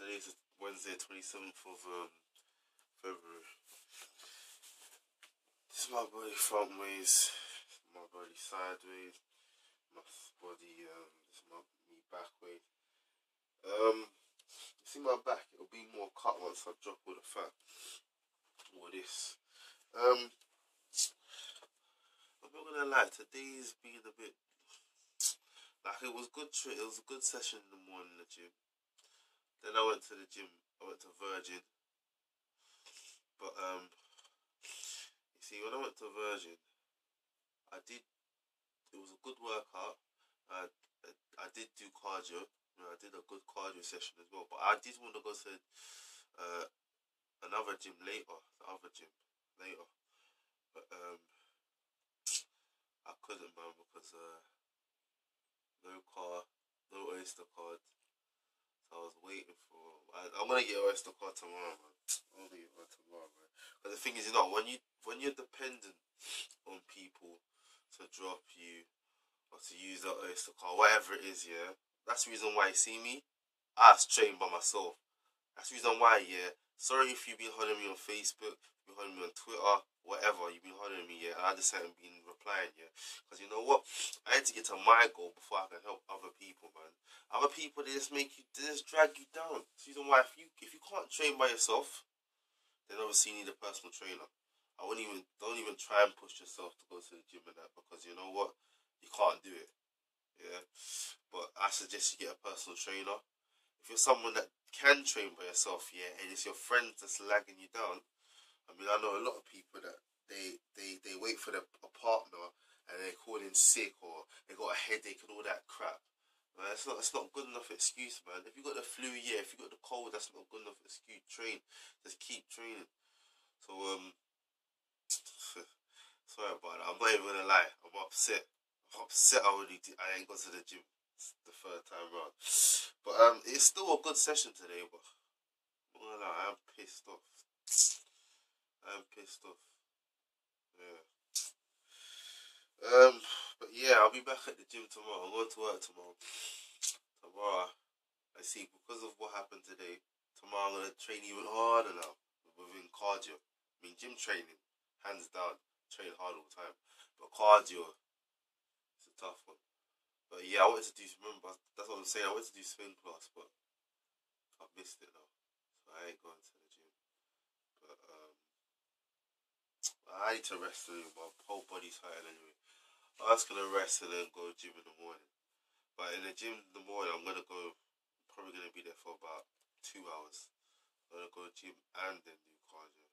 Today's Wednesday, 27th of um, February. This is my body front ways, my body sideways, my body, um, this is my me back way. Um, you see my back, it'll be more cut once I drop all the fat. Or this. Um, I'm not gonna lie, today's been a bit like it was good. It was a good session in the morning in the gym. Then I went to the gym. I went to Virgin. But um, you see, when I went to Virgin, I did. It was a good workout. I I, I did do cardio. You know, I did a good cardio session as well. But I did want to go to uh, another gym later. The other gym later. But um, I couldn't, man, because uh, no car, no Oyster card. I was waiting for. I, I'm gonna get Oyster card tomorrow, man. Gonna tomorrow, man. But the thing is, you know, when you when you're dependent on people to drop you or to use that Oyster card, whatever it is, yeah. That's the reason why you see me. I was trained by myself. That's the reason why, yeah. Sorry if you've been holding me on Facebook, you've been holding me on Twitter, whatever. You've been holding me, yeah. And I just haven't been replying, yeah. Because you know what? I had to get to my goal before I can help other people, people they just make you, they just drag you down. Reason why if you if you can't train by yourself, then obviously you need a personal trainer. I wouldn't even don't even try and push yourself to go to the gym and that because you know what, you can't do it. Yeah, but I suggest you get a personal trainer. If you're someone that can train by yourself, yeah, and it's your friends that's lagging you down. I mean, I know a lot of people that they they they wait for their a partner and they call in sick or they got a headache and all that crap. Man, it's not it's not good enough excuse, man. If you got the flu, yeah. If you got the cold, that's not good enough excuse. Train, just keep training. So um, sorry about that. I'm not even gonna lie. I'm upset. I'm upset. I already did, I ain't got to the gym the third time round. But um, it's still a good session today. But I'm lie, I'm pissed off. I'm pissed off. Yeah. Um, I'll be back at the gym tomorrow. I'm going to work tomorrow. Tomorrow, I see because of what happened today. Tomorrow I'm gonna train even harder now within cardio. I mean, gym training, hands down, train hard all the time. But cardio, it's a tough one. But yeah, I wanted to do. Remember, that's what I'm saying. I wanted to do swing class, but I've missed it now, so I ain't going to the gym. But um, I need to rest anyway. My whole body's hurting anyway. I was gonna rest and then go gym in the morning. But in the gym in the morning, I'm gonna go. Probably gonna be there for about two hours. I'm gonna go gym and then do cardio.